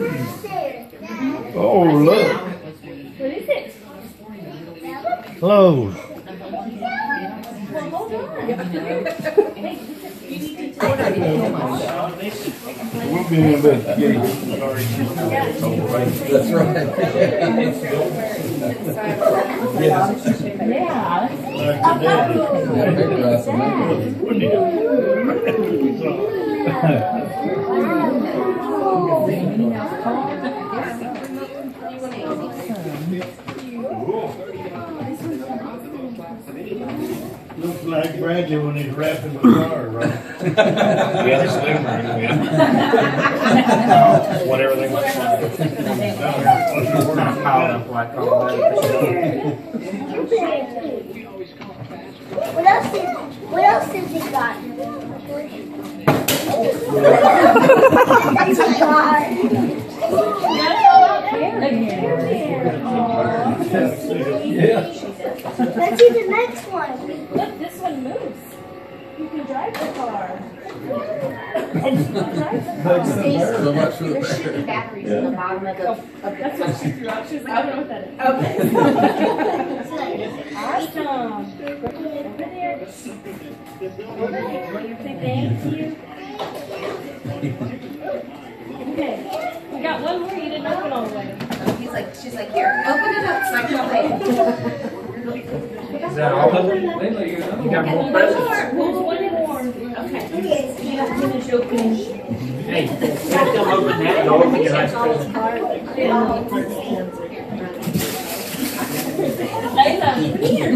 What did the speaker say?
Oh, look. What is it? Close. Well, hold on. We'll be in investigation. That's right. Yeah. yeah. Looks like Bradley when he's wrapping the car, right? Yeah, the slimmer, yeah. Whatever they want. Not piled up like all that. What else is, what else has he got? He's. Let's see the next one. Look, this one moves. You can drive the car. So much for the There should be batteries in the bottom of the, of the. That's what she threw out. She was like, I don't know what that is. Okay. Awesome. Over there. Say thank you. Okay. We got you didn't open all the way. He's like, she's like, here, open it up so I can play. Is that all of them? You got more presents? There's one more. Okay. You have to finish opening. Hey, let them open that door and get us presents. Layla, here.